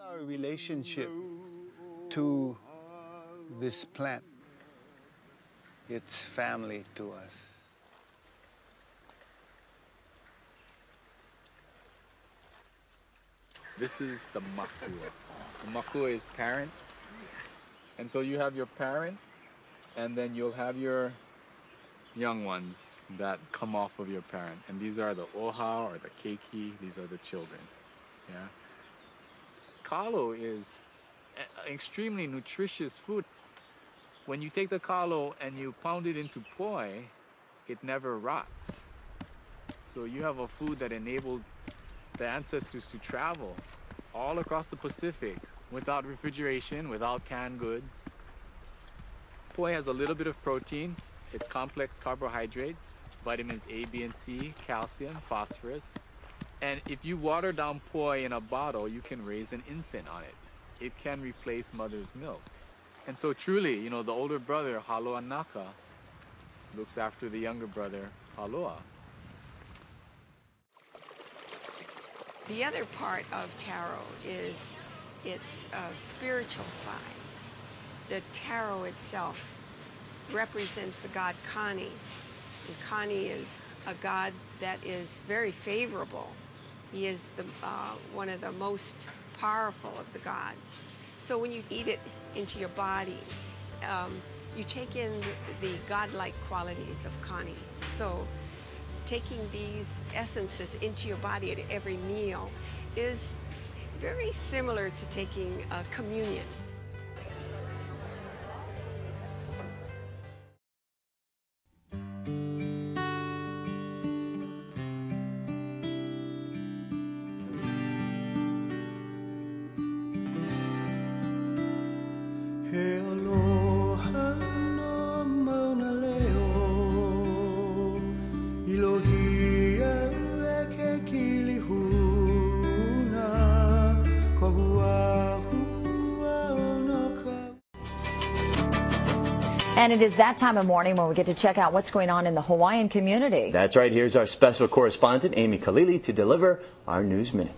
Our relationship to this plant. It's family to us. This is the makua. The makua is parent. And so you have your parent, and then you'll have your young ones that come off of your parent. And these are the oha or the keiki. These are the children. Yeah. Kalo is extremely nutritious food. When you take the kalo and you pound it into poi, it never rots. So you have a food that enabled the ancestors to travel all across the Pacific without refrigeration, without canned goods. Poi has a little bit of protein, it's complex carbohydrates, vitamins A, B, and C, calcium, phosphorus. And if you water down poi in a bottle, you can raise an infant on it. It can replace mother's milk. And so truly, you know, the older brother, Haloa Naka, looks after the younger brother, Haloa. The other part of taro is its uh, spiritual side. The taro itself represents the god Kani. And Kani is a god that is very favorable. He is the, uh, one of the most powerful of the gods. So when you eat it into your body, um, you take in the, godlike qualities of Kani. So taking these essences into your body at every meal is very similar to taking a communion. And it is that time of morning when we get to check out what's going on in the Hawaiian community. That's right. Here's our special correspondent, Amy Kalili, to deliver our News Minute.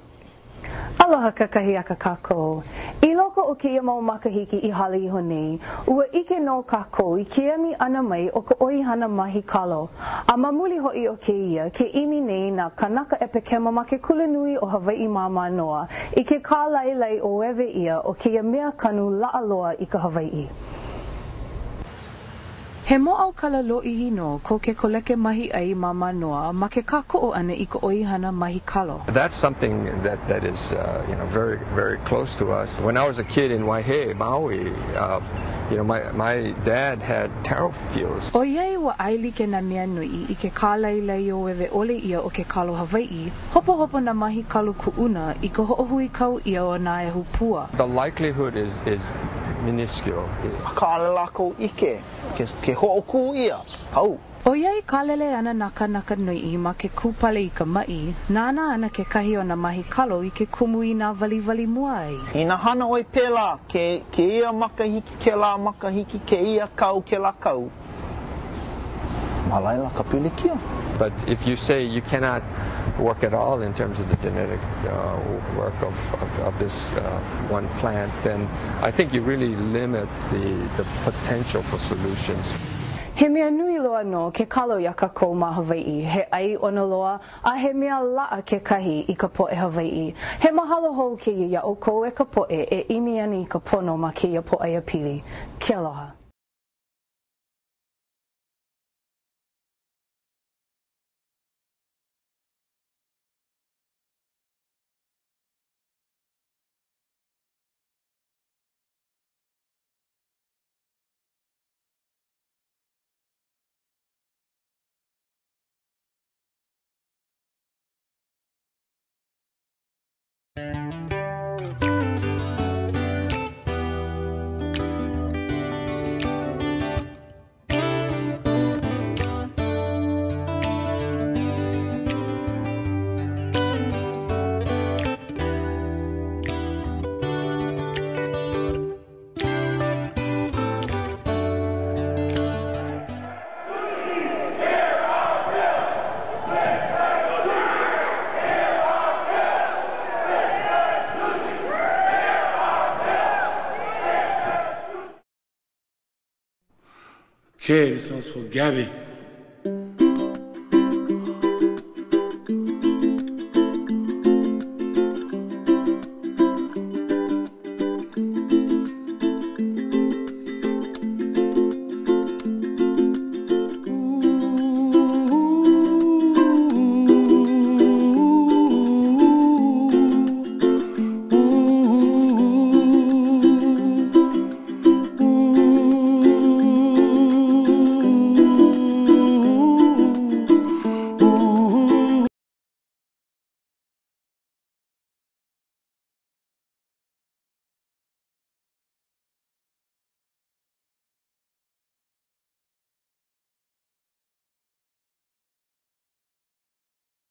Aloha kakahiaka kako. I loko o kia mau makahiki i hale iho nei, ua ike no kako i kia mi ana mai o ka oihana mahi kalo. A mamuli hoi o ke ia, ke imi nei na kanaka epekema ma ke kulanui o Hawaii mama noa, i ke kā lailai o ewe ia o kia mea kanu laaloa i ka Hawaii. He mo'au kala lo'ihi no ko ke koleke mahi ai mama noa ma ke kāko'o ana i ka oihana mahi kalo. That's something that, that is, uh, you know, very, very close to us. When I was a kid in Waihe, Maui, uh, you know, my, my dad had taro fields. O iai wa aili ke na mea nui i ke kālailai o ewe ole ia o ke kalo Hawaii, hopo hopo na mahi kalo kuuna i ka ho'ohui kau ia o nā e hupua. The likelihood is, is minuscule. lako ike, ke, ke ho'oku ia, hau. O iai kālele ana nā kanaka nui i ma ke kūpale i ka mai, nāna ana ke kahi o na mahi kalo i ke kumu i nā vali vali mua ai. I na hana oi pēlā, ke, ke ia makahiki, ke la makahiki, ke ia kau, ke la kau. Malaila ka pilikia. But if you say you cannot work at all in terms of the genetic uh, work of, of, of this uh, one plant, then I think you really limit the, the potential for solutions. He mea nui loa no ke kalo ia ka kou ma Hawaii. He ai ona loa, a he mea laa ke kahi i ka poe Hawaii. He mahalo hou ke ia o kou e ka poe e imi ana i ka pono ma ke ia poe ia pili. Ke aloha. Okay, this one's for Gabby.